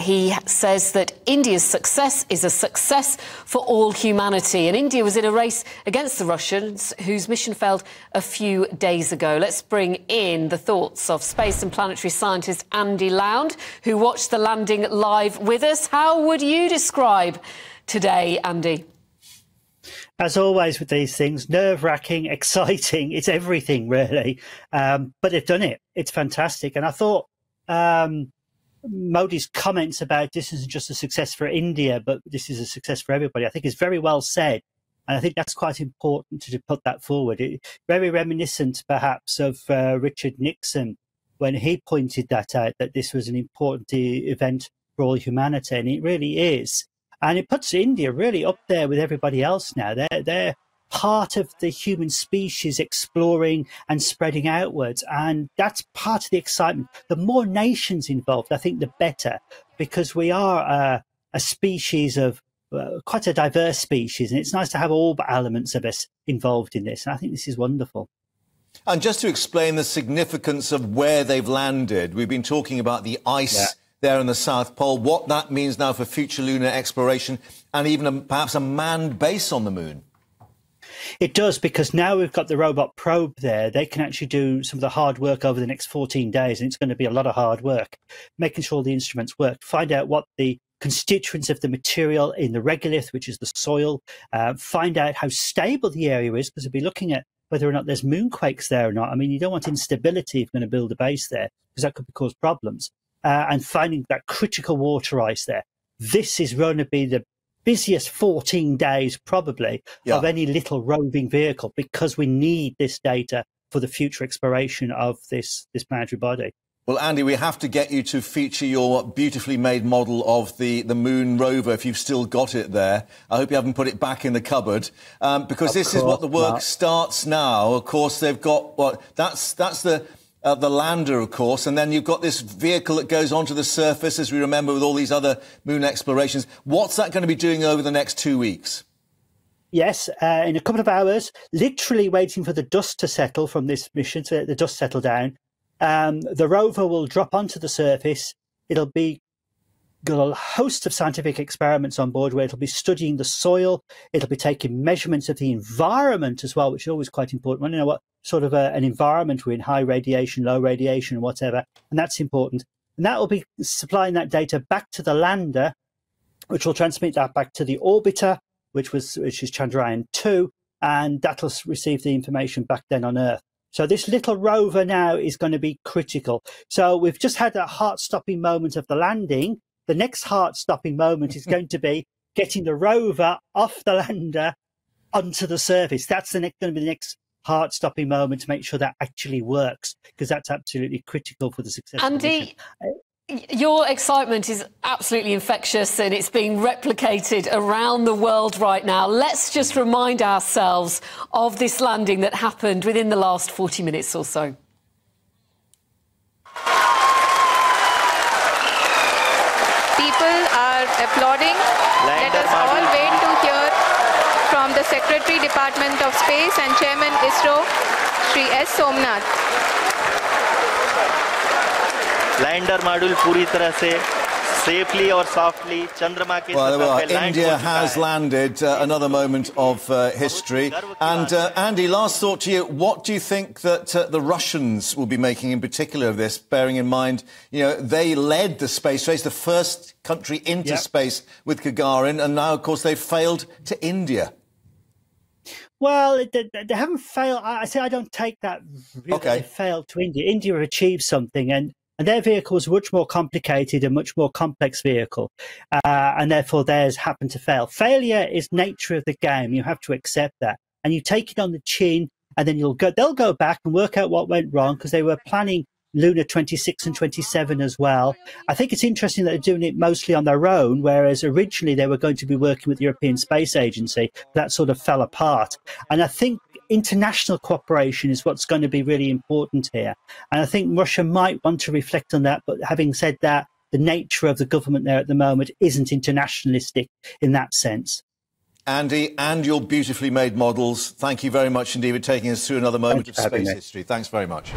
He says that India's success is a success for all humanity. And India was in a race against the Russians, whose mission failed a few days ago. Let's bring in the thoughts of space and planetary scientist Andy Lound, who watched the landing live with us. How would you describe today, Andy? as always with these things, nerve wracking, exciting. It's everything really. Um, but they've done it. It's fantastic. And I thought um, Modi's comments about this isn't just a success for India, but this is a success for everybody, I think is very well said. And I think that's quite important to put that forward. It, very reminiscent, perhaps, of uh, Richard Nixon when he pointed that out, that this was an important event for all humanity. And it really is. And it puts India really up there with everybody else now. They're, they're part of the human species exploring and spreading outwards. And that's part of the excitement. The more nations involved, I think the better, because we are a, a species of uh, quite a diverse species. And it's nice to have all elements of us involved in this. And I think this is wonderful. And just to explain the significance of where they've landed, we've been talking about the ice. Yeah there in the South Pole, what that means now for future lunar exploration and even a, perhaps a manned base on the moon. It does because now we've got the robot probe there. They can actually do some of the hard work over the next 14 days, and it's going to be a lot of hard work, making sure the instruments work, find out what the constituents of the material in the regolith, which is the soil, uh, find out how stable the area is, because we'll be looking at whether or not there's moonquakes there or not. I mean, you don't want instability if you're going to build a base there, because that could cause problems uh, and finding that critical water ice there. This is going to be the busiest 14 days probably yeah. of any little roving vehicle because we need this data for the future exploration of this, this planetary body. Well, Andy, we have to get you to feature your beautifully made model of the, the moon rover if you've still got it there. I hope you haven't put it back in the cupboard um, because of this is what the work not. starts now. Of course, they've got what that's that's the uh, the lander, of course, and then you've got this vehicle that goes onto the surface, as we remember with all these other moon explorations. What's that going to be doing over the next two weeks? Yes, uh, in a couple of hours, literally waiting for the dust to settle from this mission, to the dust settle down. Um, the rover will drop onto the surface. It'll be got a host of scientific experiments on board where it'll be studying the soil. It'll be taking measurements of the environment as well, which is always quite important. To know what sort of a, an environment we're in, high radiation, low radiation, whatever. And that's important. And that will be supplying that data back to the lander, which will transmit that back to the orbiter, which was, which is Chandrayaan 2. And that'll receive the information back then on Earth. So this little rover now is going to be critical. So we've just had a heart stopping moment of the landing the next heart stopping moment is going to be getting the rover off the lander onto the surface. That's the next, going to be the next heart stopping moment to make sure that actually works because that's absolutely critical for the success. Andy, your excitement is absolutely infectious and it's being replicated around the world right now. Let's just remind ourselves of this landing that happened within the last 40 minutes or so. Applauding. Let us all wait to hear from the Secretary Department of Space and Chairman ISRO, Sri S. Somnath. Lander module पूरी तरह से safely or softly Chandrama ke well, well, India has landed uh, another moment of uh, history. And uh, Andy, last thought to you, what do you think that uh, the Russians will be making in particular of this, bearing in mind, you know, they led the space race, the first country into yep. space with Gagarin, and now, of course, they've failed to India. Well, they, they, haven't failed. I say I don't take that. Really okay. They failed to India. India achieved something, and and their vehicle was much more complicated and much more complex vehicle, uh, and therefore theirs happened to fail. Failure is nature of the game. You have to accept that, and you take it on the chin, and then you'll go. They'll go back and work out what went wrong because they were planning Luna 26 and 27 as well. I think it's interesting that they're doing it mostly on their own, whereas originally they were going to be working with the European Space Agency. That sort of fell apart. And I think international cooperation is what's going to be really important here. And I think Russia might want to reflect on that. But having said that, the nature of the government there at the moment isn't internationalistic in that sense. Andy, and your beautifully made models, thank you very much indeed for taking us through another moment of space history. Thanks very much.